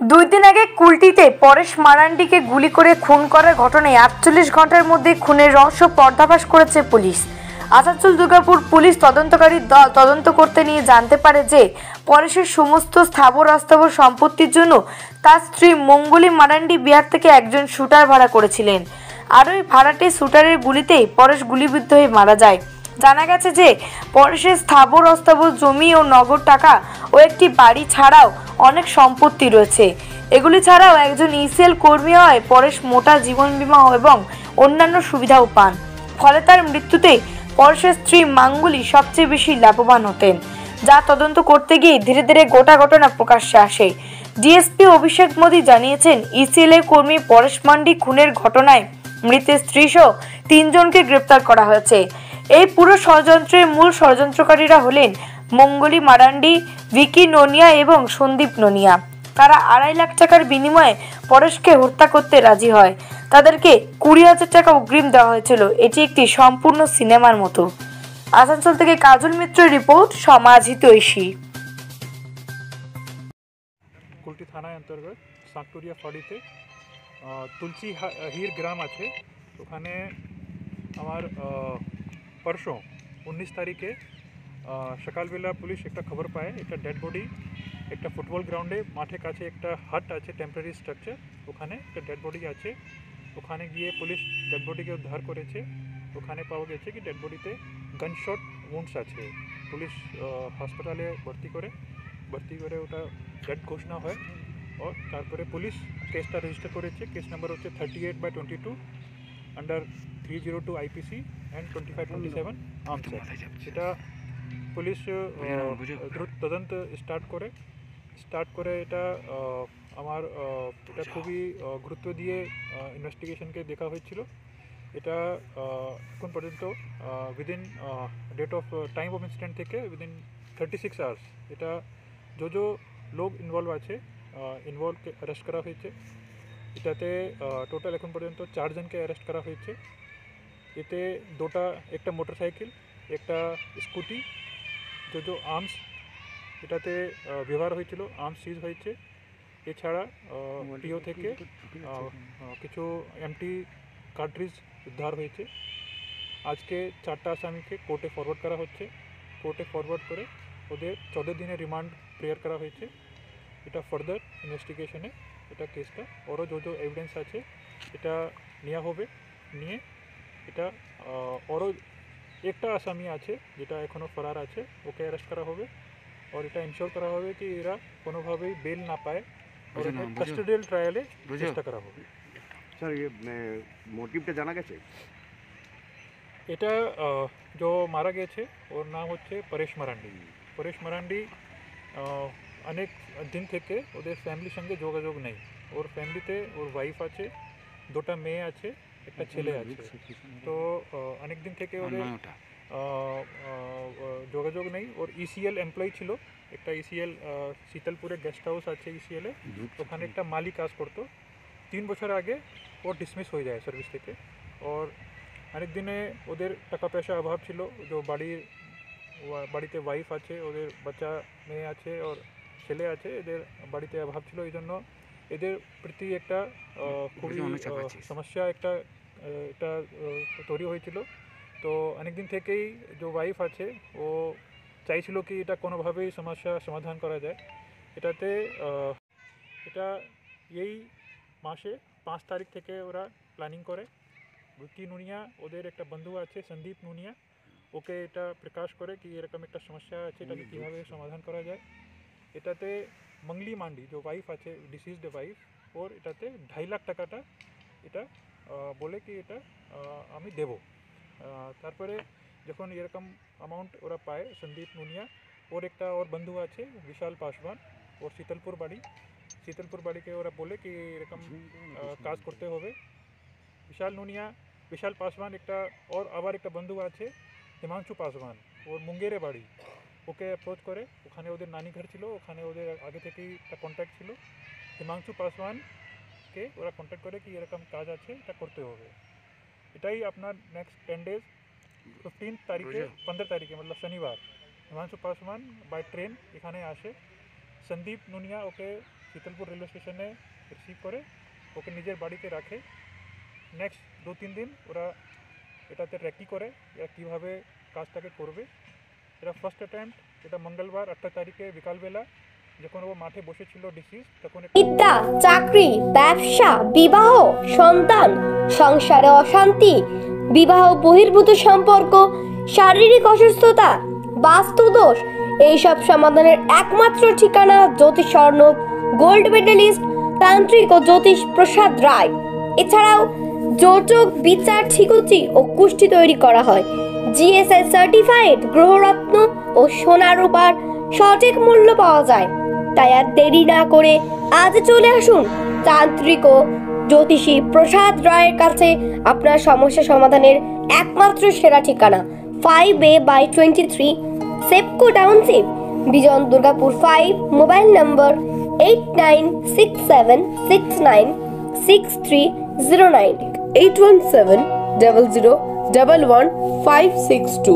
দুই দিন আগে কুলটিতে পরেশ মারান্ডিকে গুলি করে খুন করার ঘটনায় আটচল্লিশ ঘণ্টার মধ্যে খুনের রহস্য পর্দাফাশ করেছে পুলিশ। আসানসোল দুর্গাপুর পুলিশ তদন্তকারী দল তদন্ত করতে নিয়ে জানতে পারে যে, পরেশের সমস্ত স্থাবর অস্থাবর সম্পত্তির জন্য তার স্ত্রী মঙ্গলি মারান্ডি বিহার থেকে একজন শুটার ভাড়া করেছিলেন। আর ওই ভাড়াটে শুটারের গুলিতেই পরেশ গুলিবিদ্ধ হয়ে মারা যায়। জানা গেছে যে, পরেশের স্থাবর অস্থাবর জমি ও নগদ টাকা ও একটি বাড়ি ছাড়াও অনেক সম্পত্তি রয়েছে। এগুলি ছাড়াও একজন ইসিএল কর্মী হয়, পরেশ মোটা জীবন বীমা এবং অন্যান্য সুবিধাও পান। ফলে তার মৃত্যুতে পরেশের স্ত্রী মাঙ্গুলি সবচেয়ে বেশি লাভবান হতেন, যা তদন্ত করতে গিয়ে ধীরে ধীরে গোটা ঘটনা প্রকাশ্যে আসে। ডিএসপি অভিষেক মোদী জানিয়েছেন ইসিএল এর কর্মী পরেশ মান্ডি খুনের ঘটনায় মৃতের স্ত্রীসহ তিনজনকে গ্রেপ্তার করা হয়েছে। এই পুরো ষড়যন্ত্রের মূল ষড়যন্ত্রকারীরা হলেন মঙ্গলি মারান্ডি, ভিকি নোনিয়া এবং সন্দীপ নোনিয়া। তারা আড়াই লাখ টাকার বিনিময়ে পরেশকে হত্যা করতে রাজি হয়। তাদেরকে কুড়ি হাজার টাকা অগ্রিম দেওয়া হয়েছিল। এটি একটি সম্পূর্ণ সিনেমার মতো। আসানসোল থেকে কাজল মিত্রের রিপোর্ট সমাজ হিতৈষী কুলটি থানায় অন্তর্গত সাকটুরিয়া ফাড়িতে। তুলসী হির গ্রাম আছে। ওখানে আমার পরশু উনিশ তারিখে সকালবেলা পুলিশ একটা খবর পায় একটা ডেড বডি একটা ফুটবল গ্রাউন্ডে মাঠে কাছে একটা হাট আছে টেম্পোরারি স্ট্রাকচার ওখানে একটা ডেড বডি আছে। ওখানে গিয়ে পুলিশ ডেড বডিকে উদ্ধার করেছে। ওখানে পাওয়া গেছে কি ডেড বডিতে গানশট উন্ডস আছে। পুলিশ হসপিটালে ভর্তি করে ভর্তি করে ওটা ডেড ঘোষণা হয়। ও তারপরে পুলিশ কেসটা রেজিস্টার করেছে। কেস নাম্বার হচ্ছে thirty eight by twenty two under three zero two IPC and twenty five twenty seven arms এটা পুলিশ দ্রুত তদন্ত স্টার্ট করে। স্টার্ট করে এটা আমার এটা খুবই গুরুত্ব দিয়ে ইনভেস্টিগেশনকে দেখা হয়েছিল। এটা এখন পর্যন্ত within date of time of incident থেকে উইদিন থার্টি সিক্স আওয়ার্স এটা যে যে লোক ইনভলভ আছে ইনভলভকে অ্যারেস্ট করা হয়েছে। এটাতে টোটাল এখন পর্যন্ত চারজনকে অ্যারেস্ট করা হয়েছে। এতে দুটা একটা মোটরসাইকেল একটা স্কুটি যে আর্মস এটাতে ব্যবহার হয়েছিল আর্মস সিজ হয়েছে। এছাড়া টিও থেকে কিছু এমটি কার্ট্রিজ উদ্ধার হয়েছে। আজকে চারটা আসামিকে কোর্টে ফরওয়ার্ড করা হচ্ছে। কোর্টে ফরওয়ার্ড করে ওদের চোদ্দ দিনের রিমান্ড প্রেয়ার করা হয়েছে। এটা ফার্দার ইনভেস্টিগেশনে এটা কেসটা ওরও যে যে এভিডেন্স আছে এটা নেওয়া হবে। নিয়ে এটা ওরও একটা আসামি আছে যেটা এখনও ফরার আছে ওকে অ্যারেস্ট করা হবে। আর এটা ইনশোর করা হবে কি এরা কোনোভাবেই বেল না পায়। আর বুঝো না, বুঝো। কাস্টোডিয়াল ট্রায়ালে বুঝো। চেষ্টা করা হবে। স্যার ये মোটিভটা জানা গেছে? এটা আহ, जो মারা গেছে ওর নাম হচ্ছে পরেশ মারান্ডি। পরেশ মারান্ডি আহ, অনেক দিন থেকে ওদের ফ্যামিলির সঙ্গে যোগাযোগ নেই। ওর ফ্যামিলিতে ওর ওয়াইফ আছে দুটা মেয়ে আছে। একটা ছেলে আছে। তো আহ, অনেক দিন থেকে ওদের নয়টা আহ, আহ, যোগাযোগ নেই। ওর ইসিএল এমপ্লয়ি ছিল। একটা ইসিএল শীতলপুরে গেস্ট হাউস আছে ইসিএলে ওখানে একটা মালি কাজ করতো। তিন বছর আগে ও ডিসমিস হয়ে যায় সার্ভিস থেকে। ওর অনেক দিনে ওদের টাকা পয়সা অভাব ছিল। যে বাড়ির ওয়া- বাড়িতে ওয়াইফ আছে ওদের বাচ্চা মেয়ে আছে ওর ছেলে আছে এদের বাড়িতে অভাব ছিল। এই জন্য এদের প্রতি একটা আহ, খুবই অনেক চাপ আহ, আছে। সমস্যা একটা আহ, এটা আহ, তৈরি হয়েছিল। তো অনেক দিন থেকেই যে ওয়াইফ আছে ও চাইছিল কি এটা কোনোভাবেই সমস্যা সমাধান করা যায়। এটাতে আহ, এটা এই মাসে পাঁচ তারিখ থেকে ওরা প্ল্যানিং করে। রুকি নুনিয়া ওদের একটা বন্ধু আছে সন্দীপ নুনিয়া ওকে এটা প্রকাশ করে কি এরকম একটা সমস্যা আছে এটাকে কীভাবে সমাধান করা যায়। এটাতে মংলি মান্ডি যে ওয়াইফ আছে ডিসিজড ওয়াইফ ওর এটাতে ঢাই লাখ টাকাটা এটা আহ, বলে কি এটা আহ, আমি দেব আহ, তারপরে যখন এরকম অ্যামাউন্ট ওরা পায় সন্দীপ নুনিয়া ওর একটা ওর বন্ধু আছে বিশাল পাসওয়ান ওর শীতলপুর বাড়ি শীতলপুর বাড়িকে ওরা বলে কি এরকম আহ, কাজ করতে হবে বিশাল নুনিয়া বিশাল পাসওয়ান একটা ওর আবার একটা বন্ধু আছে হিমাংশু পাসওয়ান ওর মুঙ্গেরে বাড়ি ওকে অ্যাপ্রোচ করে ওখানে ওদের নানি ঘর ছিল ওখানে ওদের আগে থেকেই একটা কন্ট্যাক্ট ছিল হিমাংশু পাসওয়ানকে ওরা কন্ট্যাক্ট করে কি এরকম কাজ আছে এটা করতে হবে এটাই আপনার নেক্সট টেন ডেজ ফিফটিন তারিখে বুঝো। পনেরো তারিখে মতলব শনিবার হিমাংশু পাসওয়ান বাই ট্রেন এখানে আসে সন্দীপ নুনিয়া ওকে শীতলপুর রেলওয়ে স্টেশনে রিসিভ করে ওকে নিজের বাড়িতে রাখে নেক্সট দু তিন দিন ওরা এটাতে রেকি করে এরা কীভাবে কাজটাকে করবে এটা ফার্স্ট অ্যাটেম্প্ট এটা মঙ্গলবার আটটা তারিখে বিকালবেলা যখন ও মাঠে বসেছিল ডিসিজ তখন বিদ্যা চাকরি, ব্যবসা, বিবাহ, সন্তান, সংসারে অশান্তি, বিবাহ বহির্ভূত সম্পর্ক, শারীরিক অসুস্থতা, বাস্তুদোষ, এইসব সমাধানের একমাত্র ঠিকানা জ্যোতিষ স্বর্ণব গোল্ড মেডেলিস্ট তান্ত্রিক ও জ্যোতিষ প্রসাদ রায়। এছাড়াও যোজক, বিচার, ঠিকুচি ও কুষ্টি তৈরি করা হয়। জিএসআই সার্টিফাইড গ্রহরত্ন ও সোনা রূপার সঠিক মূল্য পাওয়া যায়। তাই আর দেরি না করে আজ চলে আসুন। তান্ত্রিক ও জ্যোতিষী প্রসাদ রায়ের কাছে আপনার সমস্যা সমাধানের একমাত্র সেরা ঠিকানা। Five A by twenty three SEPCO township Bijan Durgapur five mobile number eight nine six seven six nine six three zero nine eight one seven double zero double one five six two